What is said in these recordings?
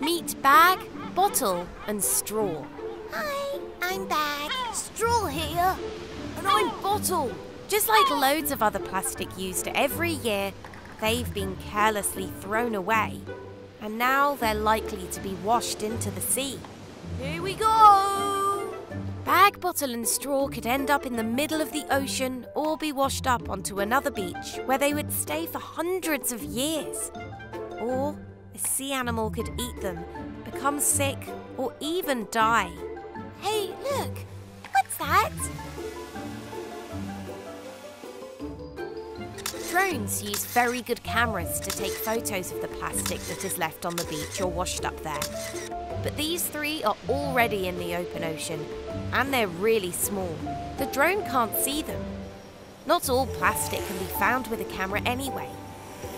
Meet bag, bottle and straw. Hi, I'm bag. Straw here. And I'm bottle. Just like loads of other plastic used every year, they've been carelessly thrown away. And now they're likely to be washed into the sea. Here we go! Bag, bottle, and straw could end up in the middle of the ocean or be washed up onto another beach where they would stay for hundreds of years. Or a sea animal could eat them, become sick, or even die. Hey, look. What's that? Drones use very good cameras to take photos of the plastic that is left on the beach or washed up there. But these three are already in the open ocean, and they're really small. The drone can't see them. Not all plastic can be found with a camera anyway.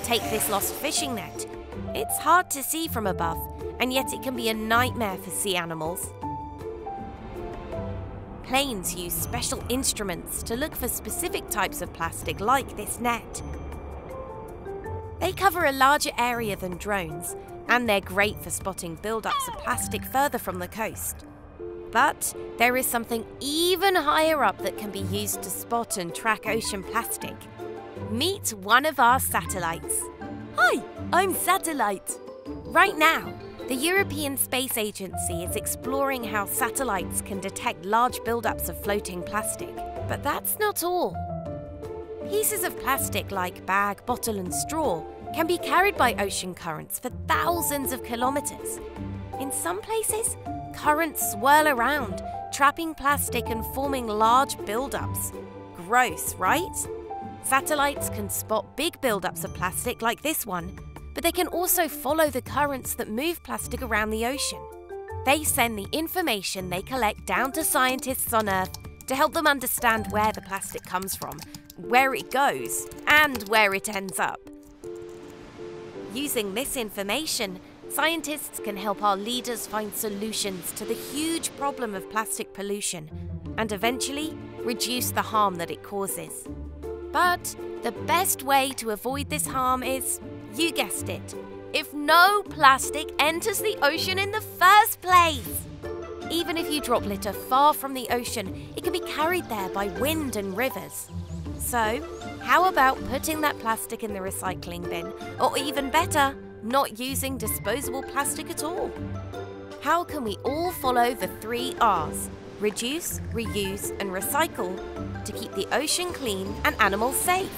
Take this lost fishing net. It's hard to see from above, and yet it can be a nightmare for sea animals. Planes use special instruments to look for specific types of plastic like this net. They cover a larger area than drones, and they're great for spotting build-ups of plastic further from the coast. But there is something even higher up that can be used to spot and track ocean plastic. Meet one of our satellites. Hi, I'm Satellite. Right now, the European Space Agency is exploring how satellites can detect large buildups of floating plastic. But that's not all. Pieces of plastic like bag, bottle, and straw can be carried by ocean currents for thousands of kilometres. In some places, currents swirl around, trapping plastic and forming large buildups. Gross, right? Satellites can spot big buildups of plastic like this one, but they can also follow the currents that move plastic around the ocean. They send the information they collect down to scientists on Earth to help them understand where the plastic comes from, where it goes, and where it ends up. Using this information, scientists can help our leaders find solutions to the huge problem of plastic pollution and eventually reduce the harm that it causes. But the best way to avoid this harm is, you guessed it, if no plastic enters the ocean in the first place. Even if you drop litter far from the ocean, it can be carried there by wind and rivers. So, how about putting that plastic in the recycling bin? Or even better, not using disposable plastic at all? How can we all follow the three R's reduce, reuse, and recycle to keep the ocean clean and animals safe?